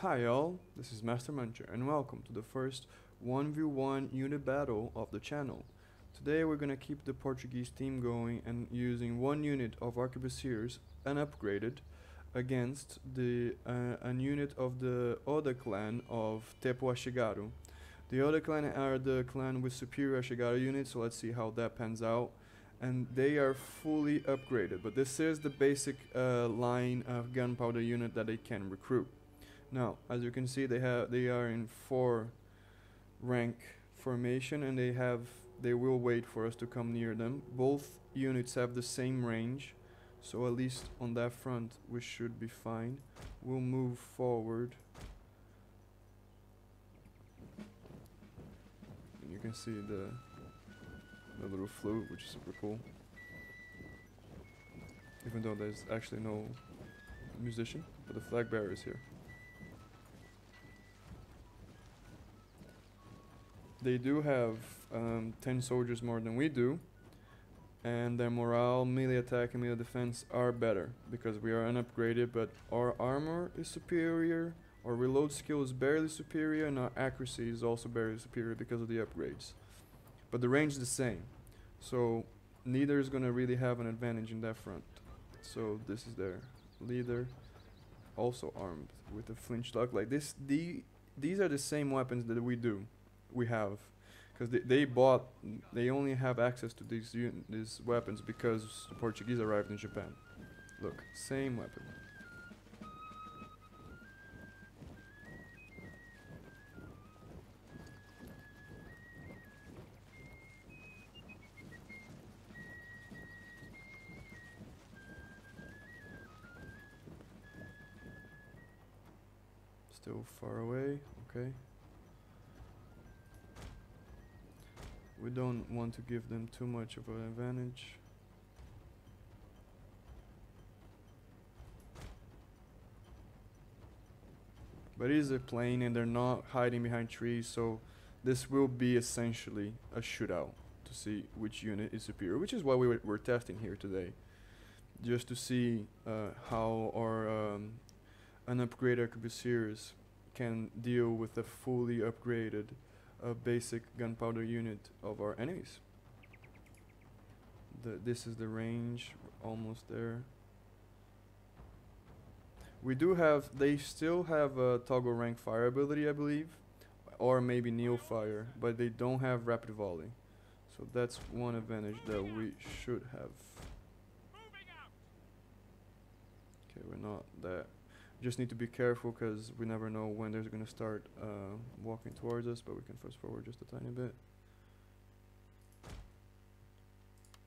Hi all, this is Master Muncher and welcome to the first 1v1 unit battle of the channel. Today we're gonna keep the Portuguese team going and using one unit of arquebusiers unupgraded against the uh, an unit of the Oda clan of Teppo Ashigaru. The Oda clan are the clan with superior Ashigaru units, so let's see how that pans out. And they are fully upgraded, but this is the basic uh, line of gunpowder unit that they can recruit. Now, as you can see, they have they are in four rank formation, and they have they will wait for us to come near them. Both units have the same range, so at least on that front we should be fine. We'll move forward. And you can see the the little flute, which is super cool. Even though there's actually no musician, but the flag bearer is here. They do have um, 10 soldiers more than we do, and their morale, melee attack, and melee defense are better because we are unupgraded, but our armor is superior, our reload skill is barely superior, and our accuracy is also barely superior because of the upgrades. But the range is the same, so neither is going to really have an advantage in that front. So this is their leader, also armed with a flintlock. Like this, the these are the same weapons that we do we have because they, they bought they only have access to these these weapons because the Portuguese arrived in Japan. Look, same weapon. Still far away, okay. We don't want to give them too much of an advantage. But it is a plane and they're not hiding behind trees, so this will be essentially a shootout to see which unit is superior, which is what we we're testing here today. Just to see uh, how our um, unupgraded arquebusiers can deal with a fully upgraded a basic gunpowder unit of our enemies. The, this is the range, almost there. We do have, they still have a toggle rank fire ability, I believe, or maybe Neo fire, but they don't have rapid volley. So that's one advantage that we should have. Okay, we're not that just need to be careful because we never know when they're going to start uh, walking towards us, but we can fast forward just a tiny bit.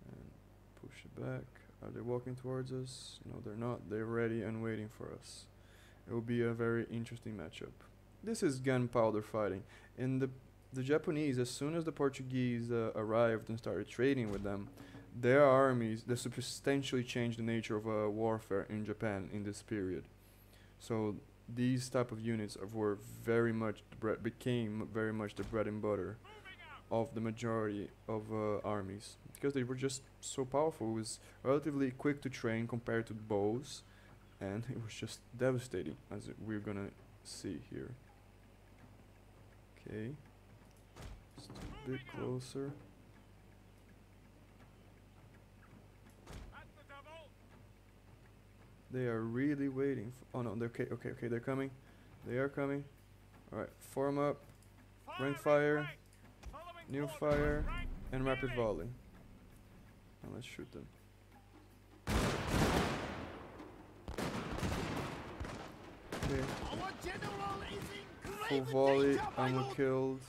And push it back. Are they walking towards us? No, they're not. They're ready and waiting for us. It will be a very interesting matchup. This is gunpowder fighting. In the the Japanese, as soon as the Portuguese uh, arrived and started trading with them, their armies they substantially changed the nature of uh, warfare in Japan in this period. So these type of units were very much became very much the bread and butter of the majority of uh, armies because they were just so powerful. It was relatively quick to train compared to bows, and it was just devastating as we're gonna see here. Okay, just a bit closer. They are really waiting. oh no, they're okay, okay, okay, they're coming. They are coming. Alright, form up. Rank fire. New fire. And rapid volley. Now let's shoot them. Okay. Full volley, ammo killed.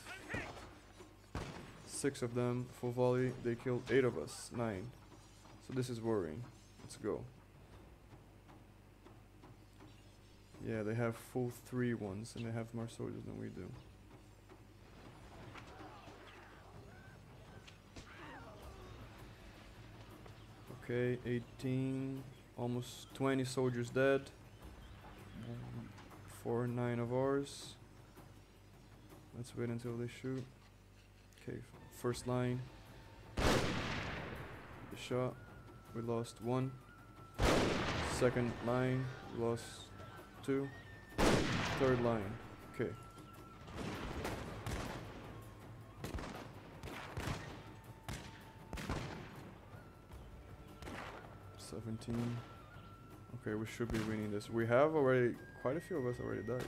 Six of them. Full volley, they killed eight of us. Nine. So this is worrying. Let's go. Yeah, they have full three ones, and they have more soldiers than we do. Okay, 18, almost 20 soldiers dead. Four, nine of ours. Let's wait until they shoot. Okay, first line. The shot. We lost one. Second line, we lost two. third line. Okay. Seventeen. Okay, we should be winning this. We have already quite a few of us already died.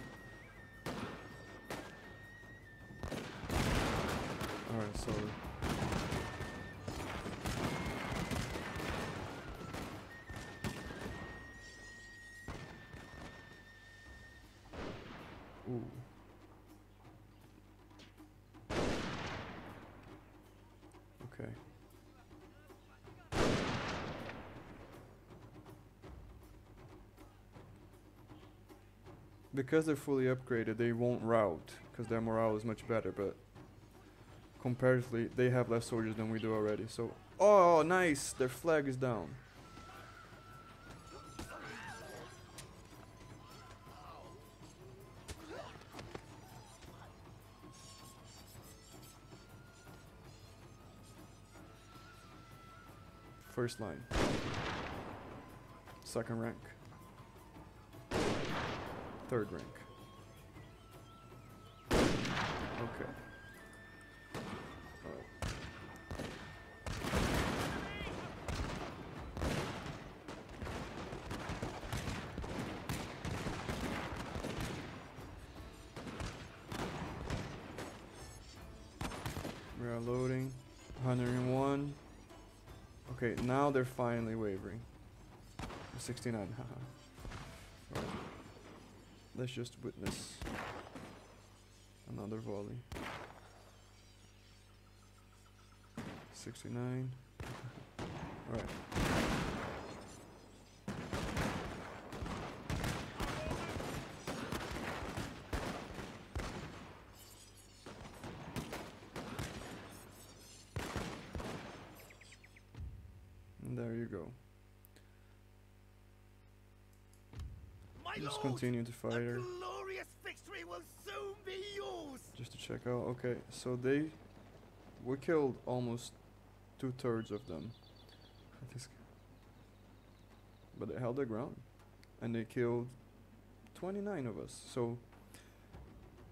Alright, so Because they're fully upgraded, they won't rout, because their morale is much better, but comparatively, they have less soldiers than we do already, so... Oh, nice! Their flag is down. First line. Second rank. Third rank. Okay. We are loading. 101. Okay, now they're finally wavering. 69, haha. Let's just witness another volley. 69. Alright. There you go. Just continue to fight her. glorious victory will soon be yours. Just to check out. Okay, so they we killed almost two thirds of them. But they held their ground, and they killed 29 of us. So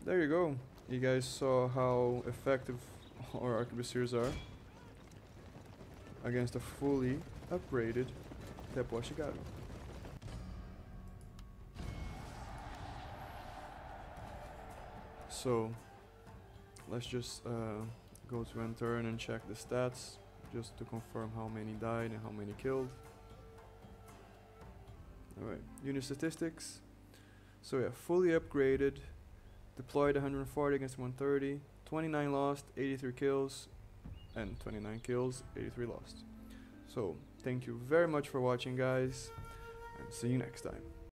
there you go. You guys saw how effective our arquebusiers are against a fully upgraded Teppo Ashigaru. So let's just uh, go to end turn and check the stats just to confirm how many died and how many killed. Alright, unit statistics. So yeah, fully upgraded, deployed 140 against 130, 29 lost, 83 kills, and 29 kills, 83 lost. So thank you very much for watching guys, and see you next time.